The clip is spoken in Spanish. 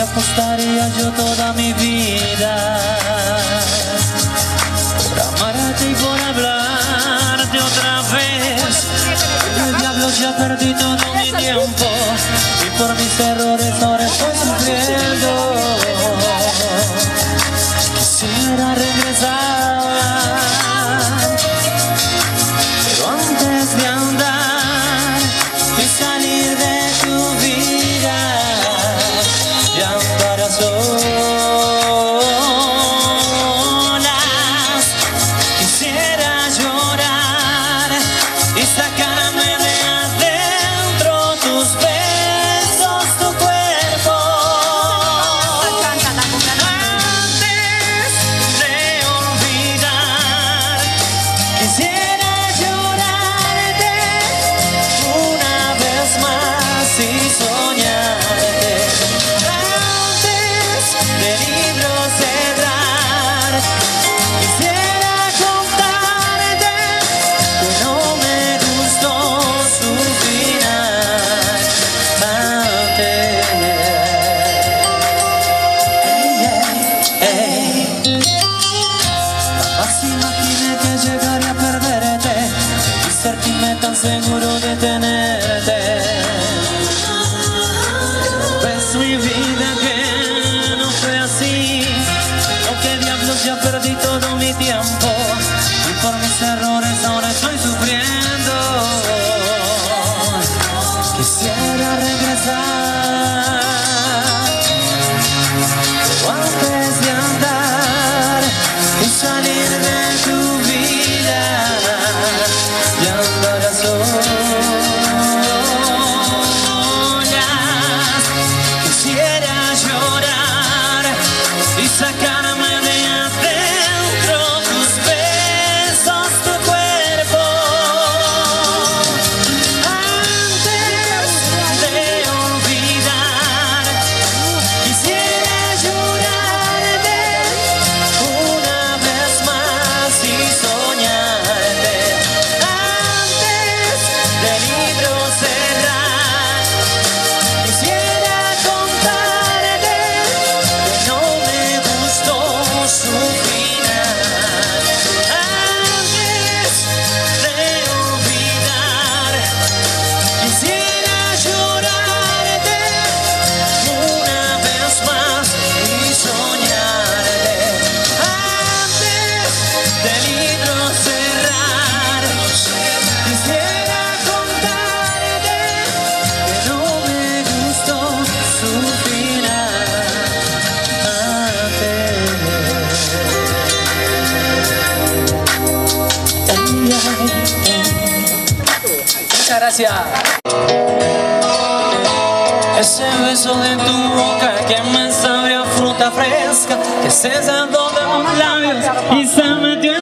apostaría yo toda mi vida Por amarte y por hablarte otra vez. El diablo ya perdí todo mi tiempo Y por mis errores ahora estoy sufriendo Ey, ey, ey. Jamás imaginé que llegaría a perderte Y sentirme tan seguro de tenerte Ves mi vida que no fue así O que diablos ya perdí todo mi tiempo Y por mis errores ahora estoy sufriendo Quisiera regresar Muchas gracias. Ese beso de tu boca que me sabe a fruta fresca Que se sentó de los labios y se metió en